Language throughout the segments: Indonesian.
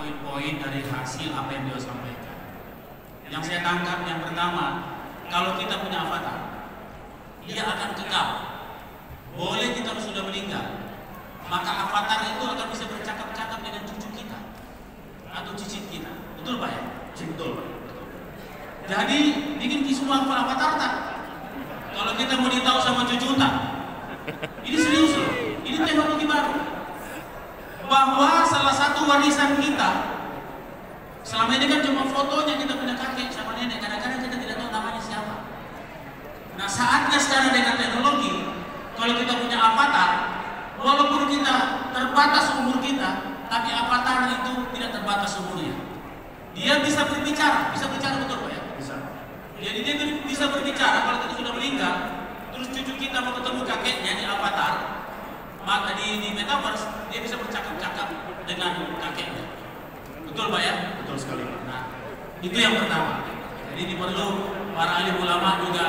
poin-poin dari hasil apa yang beliau sampaikan. Yang saya tangkap yang pertama, kalau kita punya avatar, dia akan kekal. Boleh kita sudah meninggal, maka avatar itu akan bisa bercakap-cakap dengan cucu kita atau cicit kita. Betul Pak ya? Betul. Jadi bikin semua avatar tak? Kalau kita mau ditahu sama cucu tak? Ini serius loh. Ini teknologi baru. Bahwa salah satu warisan kita selama ini kan cuma fotonya kita punya kakek sama nenek. Kadang-kadang kita tidak tahu namanya siapa. Nah saatnya sekarang dengan teknologi, kalau kita punya avatar, walaupun kita terbatas umur kita, tapi avatar itu tidak terbatas umurnya. Dia bisa berbicara, bisa bicara betul Pak ya? Bisa. Jadi dia bisa berbicara kalau kita sudah meninggal, terus cucu kita mau ketemu kakeknya di avatar, maka di, di metaverse dia bisa bercakap-cakap dengan kakeknya. Betul Pak ya? Betul sekali. Nah, itu yang pertama. Jadi ini perlu para alim ulama juga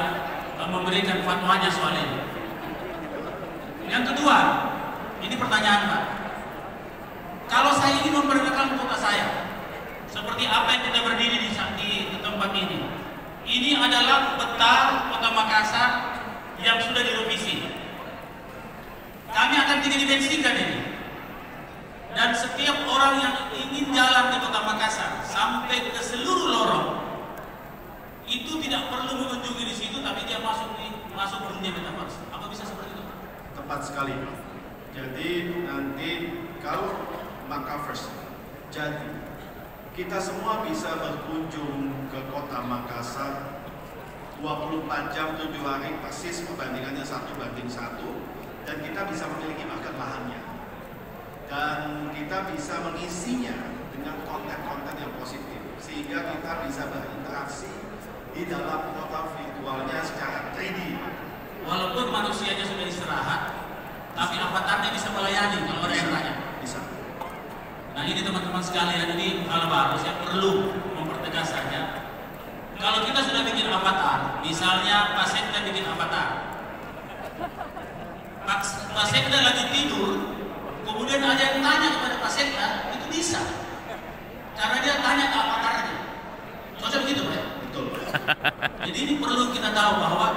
eh, memberikan fatwanya soal ini. Yang kedua, ini pertanyaan Pak. Kalau saya ingin memperkenalkan kota saya, seperti apa yang kita berdiri di, di, di tempat ini, ini adalah peta kota Makassar yang sudah direvisi. Kami akan tiga dimensikan ini. Dan setiap orang yang ingin jalan di kota Makassar sampai ke seluruh lorong itu tidak perlu mengunjungi di situ, tapi dia masuk di masuk dunia metaverse. Apa bisa seperti itu? Tepat sekali. Jadi nanti kalau Makaverse jadi kita semua bisa berkunjung ke kota Makassar 24 jam 7 hari persis perbandingannya satu banding satu dan kita bisa memiliki bahkan lahannya dan kita bisa mengisinya dengan konten-konten yang positif sehingga kita bisa berinteraksi di dalam kota virtualnya secara 3D Walaupun manusianya sudah istirahat, tapi avatarnya bisa melayani kalau ada yang tanya. bisa Nah ini teman-teman sekalian ini hal baru saya perlu mempertegas saja. Kalau kita sudah bikin avatar, misalnya Pak Sekda bikin avatar, Pak, Sekda lagi tidur, kemudian ada yang tanya kepada Pak Sekda, itu bisa. Karena dia tanya ke avatarnya. Cocok begitu Pak? betul. Jadi ini perlu kita tahu bahwa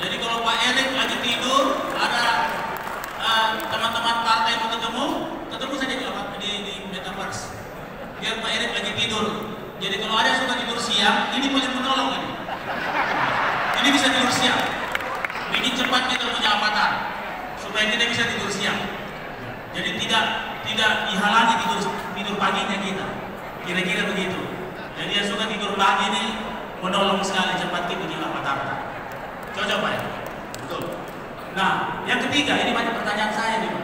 jadi kalau Pak Erik lagi tidur, ada eh, teman-teman partai mau ketemu, ketemu saja di, di, di metaverse. Biar Pak Erik lagi tidur. Jadi kalau ada yang suka tidur siang, ini paling menolong ini. Ini bisa tidur siang. Bikin cepat kita punya avatar supaya kita bisa tidur siang. Jadi tidak tidak dihalangi tidur tidur paginya kita. Kira-kira begitu. Jadi yang suka tidur pagi ini menolong sekali cepat kita punya avatar. Cocok Pak ya? betul Nah, yang ketiga, ini banyak pertanyaan saya nih.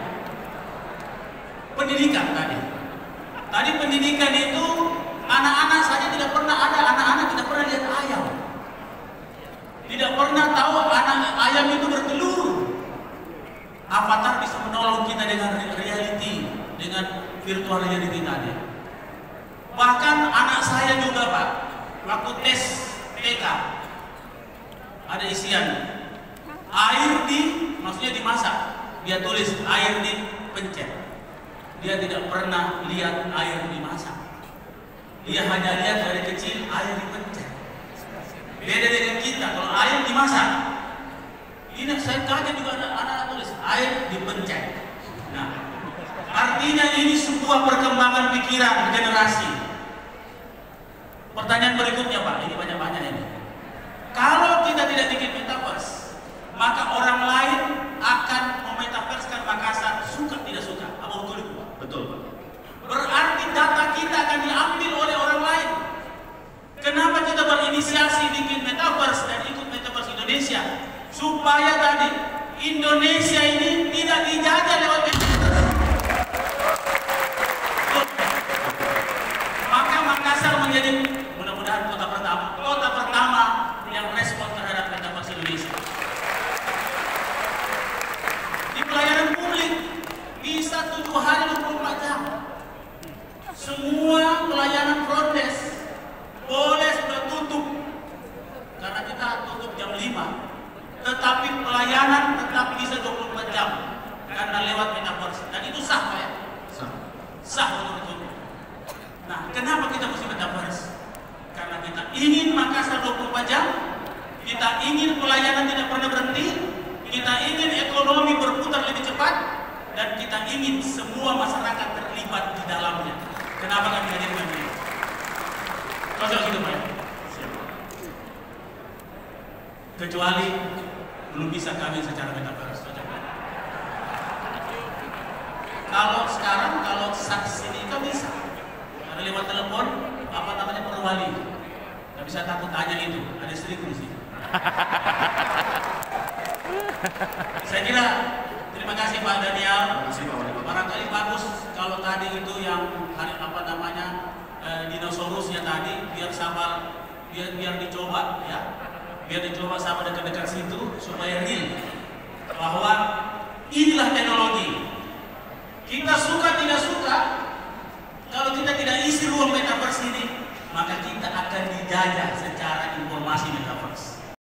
Pendidikan tadi. Tadi pendidikan itu anak-anak saja tidak pernah ada anak-anak tidak pernah lihat ayam. Tidak pernah tahu anak ayam itu bertelur. Avatar bisa menolong kita dengan re- reality, dengan virtual reality tadi. Bahkan anak saya juga Pak, waktu tes TK ada isian. Air di maksudnya dimasak dia tulis air di pencet. Dia tidak pernah lihat air dimasak. Dia hanya lihat dari kecil air dipencet beda dengan kita kalau air dimasak ini saya kaget juga ada anak tulis air dipencet. Nah artinya ini sebuah perkembangan pikiran generasi. Pertanyaan berikutnya pak. Ini banyak-banyak ini. Kalau kita tidak bikin metaverse, maka orang lain akan memetaverskan Makassar suka tidak suka. Apa betul itu? Pak? betul Pak. Berarti data kita akan diambil oleh orang lain. Kenapa kita berinisiasi bikin metaverse dan ikut metaverse Indonesia? Supaya tadi Indonesia ini tidak dijajah lewat sah menurut hukum. Nah, kenapa kita mesti metaforis? Karena kita ingin Makassar 24 jam, kita ingin pelayanan tidak pernah berhenti, kita ingin ekonomi berputar lebih cepat, dan kita ingin semua masyarakat terlibat di dalamnya. Kenapa kami hadirkan ini? Kocok gitu, Pak. Kecuali belum bisa kami secara metaforis. Kalau sekarang, kalau saksi nikah bisa. Karena lewat telepon, apa namanya perwali. Gak bisa takut tanya itu, ada istriku sini. Saya kira terima kasih Pak Daniel. Terima kasih Pak Wali Kota. Barangkali bagus kalau tadi itu yang hari apa namanya eh, dinosaurusnya tadi biar sama biar biar dicoba ya biar dicoba sama dekat-dekat situ supaya real bahwa inilah teknologi kita suka tidak suka kalau kita tidak isi ruang metaverse ini maka kita akan dijajah secara informasi metaverse